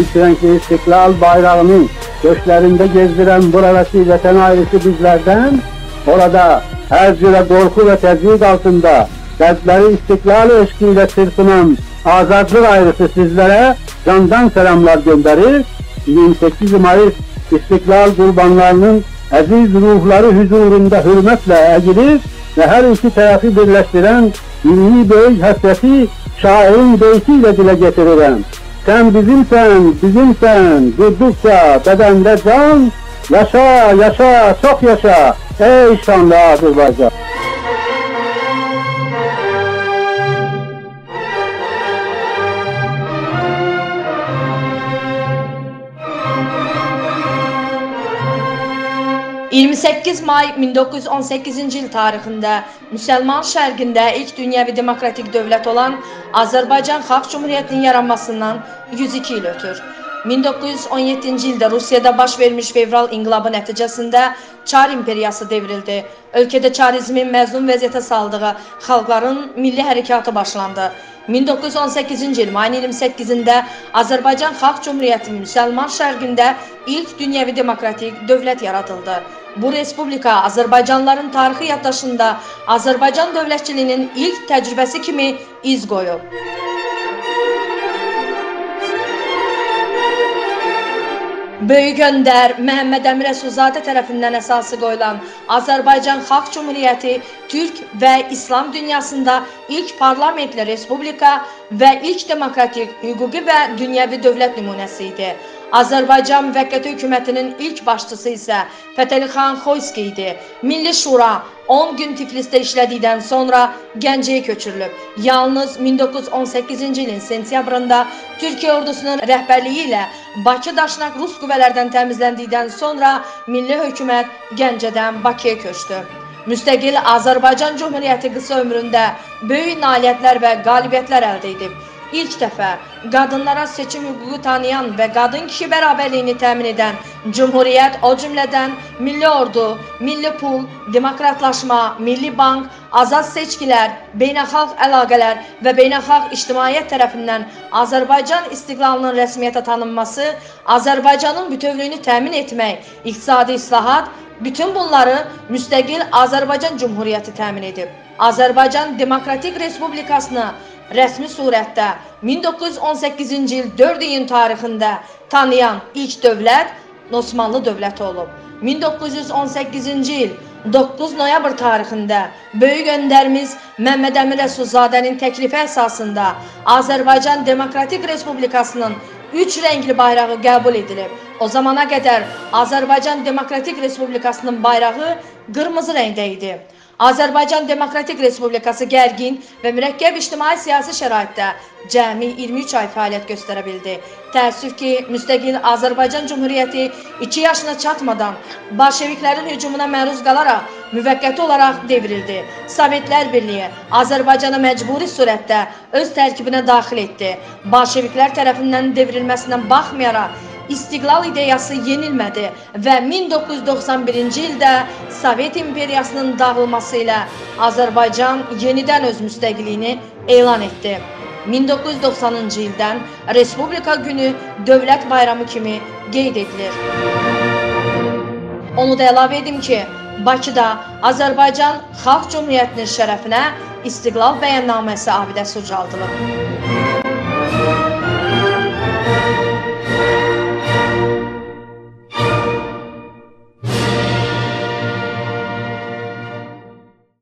üç renkli istiklal bayrağını göçlerinde gezdiren buradaki vatan ailesi bizlerden orada her cüre korku ve tezgik altında kalpleri istiklal eşkiyle çırpınan azadlık ayrısı sizlere candan selamlar gönderir. 28 Mayıs İstiklal kurbanlarının aziz ruhları huzurunda hürmetle eğilir ve her iki tarafı birleştiren milli büyük hasreti şairin beytiyle dile getiririm. Sen bizimsen, bizimsen, durdukça bedende can, yaşa, yaşa, çok yaşa, ey şanlı Azerbaycan. Yirmi sekiz may 1918-ci il tarixində Müsəlman şərqində ilk dünyəvi demokratik dövlət olan Azərbaycan Xalq Cümhuriyyətinin yaranmasından 102 il ötür. 1917-ci ildə Rusiyada baş vermiş fevral inqilabı nəticəsində Çar imperiyası devrildi. Ölkədə çarizmin məzlum vəziyyətə saldığı xalqların milli hərəkatı başlandı. 1918-ci il mayın 28-də Azərbaycan Xalq Cümhuriyyəti müsəlman şərqində ilk dünyəvi demokratik dövlət yaradıldı. Bu respublika Azərbaycanlıların tarixi yaddaşında Azərbaycan dövlətçiliyinin ilk təcrübəsi kimi iz qoyub. Böyük öndər Məhəmməd Əmir Rəsulzadə tərəfindən əsası qoyulan Azərbaycan Xalq Cümhuriyyəti Türk və İslam dünyasında ilk parlamentli respublika və ilk demokratik, hüquqi və dünyəvi dövlət nümunəsi idi. Azərbaycan Müvəqqəti Hökumətinin ilk başçısı isə Fətəli xan Xoyski idi. Milli Şura 10 gün Tiflisdə işlədikdən sonra Gəncəyə köçürülüb. Yalnız 1918-ci ilin sentyabrında Türkiyə ordusunun rəhbərliyi ilə Bakı daşnaq Rus qüvvələrdən təmizləndikdən sonra Milli Hökumət Gəncədən Bakıya köçdü. Müstəqil Azərbaycan Cümhuriyyəti qısa ömründə böyük nailiyyətlər və qalibiyyətlər əldə edib. İlk dəfə qadınlara seçim hüququ tanıyan və qadın-kişi bərabərliyini təmin edən Cümhuriyyət, o cümlədən milli ordu, milli pul, demokratlaşma, milli bank, azad seçkilər, beynəlxalq əlaqələr və beynəlxalq ictimaiyyət tərəfindən Azərbaycan istiqlalının rəsmiyyətə tanınması, Azərbaycanın bütövlüyünü təmin etmək, iqtisadi islahat, bütün bunları müstəqil Azərbaycan Cümhuriyyəti təmin edib. Azərbaycan Demokratik Respublikasını rəsmi surətdə 1918-ci il 4 iyun tarixində tanıyan ilk dövlət Osmanlı dövləti olub. 1918-ci il 9 noyabr tarixində böyük öndərimiz Məmməd Əmin Rəsulzadənin təklifi əsasında Azərbaycan Demokratik Respublikasının üç rəngli bayrağı qəbul edilib. O zamana qədər Azərbaycan Demokratik Respublikasının bayrağı qırmızı rəngdə idi. Azərbaycan Demokratik Respublikası gərgin və mürəkkəb ictimai-siyasi şəraitdə cəmi 23 ay fəaliyyət göstərə bildi. Təəssüf ki, müstəqil Azərbaycan Cümhuriyyəti 2 yaşına çatmadan bolşeviklərin hücumuna məruz qalaraq müvəqqəti olaraq devrildi. Sovetlər Birliyi Azərbaycanı məcburi surətdə öz tərkibinə daxil etdi. Bolşeviklər tərəfindən devrilməsinə baxmayaraq istiqlal ideyası yenilmədi və 1991-ci ildə Sovet imperiyasının dağılması ilə Azərbaycan yenidən öz müstəqilliyini elan etdi. 1990-cı ildən Respublika günü dövlət bayramı kimi qeyd edilir. Onu da əlavə edim ki, Bakıda Azərbaycan Xalq Cümhuriyyətinin şərəfinə İstiqlal bəyannaməsi abidəsi ucaldılıb.